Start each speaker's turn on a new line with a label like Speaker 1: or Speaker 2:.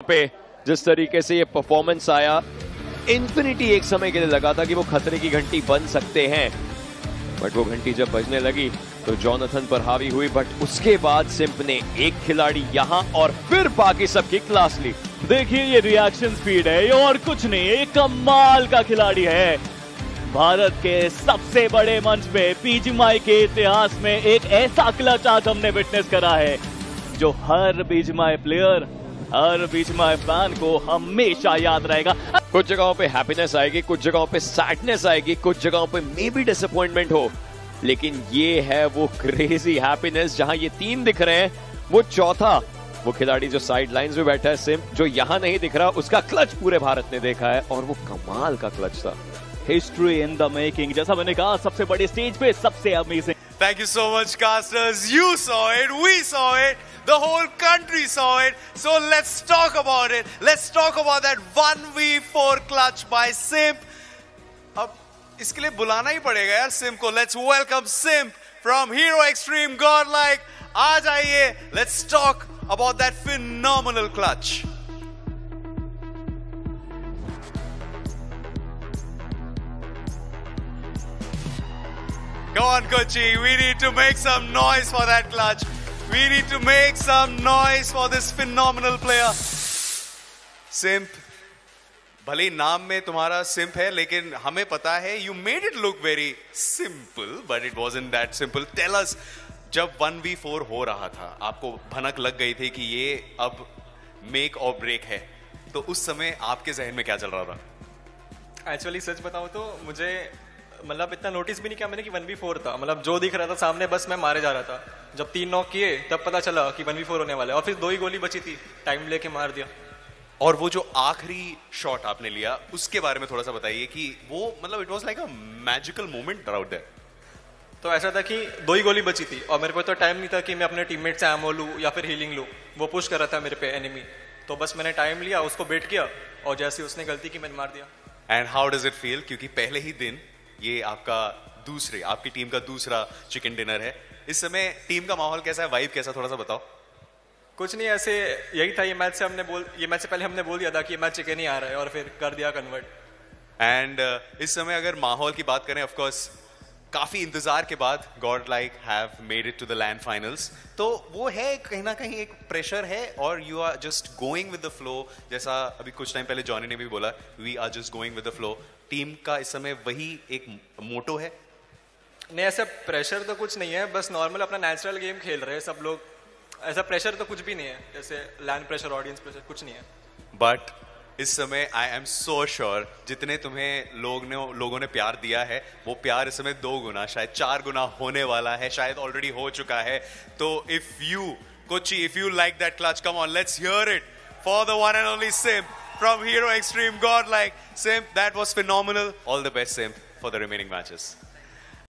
Speaker 1: पे जिस तरीके से ये परफॉर्मेंस आया इन्फिनिटी एक समय के लिए लगा था कि वो खतरे की घंटी बन सकते हैं। बट वो घंटी जब बजने लगी तो जॉनथन पर हावी हुई बट उसके बाद सिंप ने एक खिलाड़ी यहाँ और फिर बाकी सबकी क्लास ली।
Speaker 2: देखिए ये रिएक्शन स्पीड है और कुछ नहीं ये कमाल का खिलाड़ी है। भारत के सबसे बड़े मंच पे पीजीमाई के इतिहास में एक ऐसा क्लच आज हमने विटनेस करा है, जो हर बीजमाई प्लेयर हर बीजमाई फ़ैन को हमेशा याद रहेगा।
Speaker 1: कुछ जगहों पे हैप्पीनेस आएगी कुछ जगहों पे सैडनेस आएगी कुछ जगहों पे मे बी डिसअपॉइंटमेंट हो। लेकिन ये है वो क्रेजी हैप्पीनेस जहाँ ये तीन दिख रहे हैं वो चौथा वो खिलाड़ी जो साइड लाइंस में बैठा है सिम जो यहाँ नहीं दिख रहा उसका क्लच पूरे भारत ने देखा है और वो कमाल का क्लच था।
Speaker 2: हिस्ट्री इन द मेकिंग जैसा मैंने कहा सबसे बड़े स्टेज पे सबसे amazing
Speaker 3: Thank you so much, casters. You saw it, we saw it, the whole country saw it. So let's talk about it. Let's talk about that 1v4 clutch by Simp. अब इसके लिए बुलाना ही पड़ेगा यार simp को let's welcome simp from hero extreme god like आ जाइए let's talk about that phenomenal clutch Come on, Kochi. We need to make some noise for that clutch. We need to make some noise for this phenomenal player. Simp. भले नाम में तुम्हारा सिंप है, लेकिन हमें पता है you made it look very simple but it was in that simple tell us जब वन वी फोर हो रहा था, आपको भनक लग गई थी कि ये अब मेक और ब्रेक है तो उस समय आपके जहन में क्या चल रहा था
Speaker 4: एक्चुअली सच बताओ तो मुझे मतलब इतना नोटिस भी नहीं किया मैंने कि वन वी फोर था। मतलब जो दिख रहा था सामने बस मैं मारे जा रहा था। जब तीन नॉक किए तब पता चला कि वन वी फोर होने वाला है। और फिर दो ही गोली बची थी। टाइम लेके मार दिया।
Speaker 3: और वो जो आखिरी शॉट आपने लिया उसके बारे में थोड़ा सा बताइए कि वो मतलब it was like a magical moment around there
Speaker 4: तो ऐसा था कि दो ही गोली बची थी। और मेरे को तो टाइम नहीं था कि मैं अपने टीममेट से एमओ लूँ या फिर हीलिंग लूँ। वो पुश कर रहा था मेरे पे एनिमी तो बस मैंने टाइम लिया उसको बेट किया और जैसे उसने गलती की मैंने मार दिया।
Speaker 3: And how does it feel क्योंकि पहले ही दिन ये आपका दूसरे आपकी टीम का दूसरा चिकन डिनर है। इस समय टीम का माहौल कैसा है? वाइब कैसा थोड़ा सा बताओ।
Speaker 4: कुछ नहीं ऐसे यही था ये मैच से हमने बोल ये मैच से पहले हमने बोल दिया था कि ये मैच चिकन ही आ रहा है और फिर कर दिया कन्वर्ट
Speaker 3: एंड uh, इस समय अगर माहौल की बात करें ऑफ़ कोर्स काफ़ी इंतज़ार के बाद god like have made it to the LAN finals तो वो है कहीं ना कहीं एक प्रेशर है और you are just going with the flow जैसा अभी कुछ टाइम पहले जॉनी ने भी बोला we are just going with the flow team का इस समय वही एक मोटो है।
Speaker 4: नहीं ऐसा प्रेशर तो कुछ नहीं है बस नॉर्मल अपना नेचुरल गेम खेल रहे हैं सब लोग। ऐसा प्रेशर तो कुछ भी नहीं है जैसे लैंड प्रेशर ऑडियंस प्रेशर कुछ नहीं है।
Speaker 3: बट इस समय आई एम सो श्योर जितने तुम्हें लोग ने, लोगों ने प्यार दिया है, वो प्यार इस समय दो गुना, शायद चार गुना होने वाला है, शायद ऑलरेडी हो चुका है। तो if you Kochi if you like that clutch come on let's hear it for the one and only Sim from Hero Extreme God like Simp, that was phenomenal. All the best, Simp, for the remaining matches.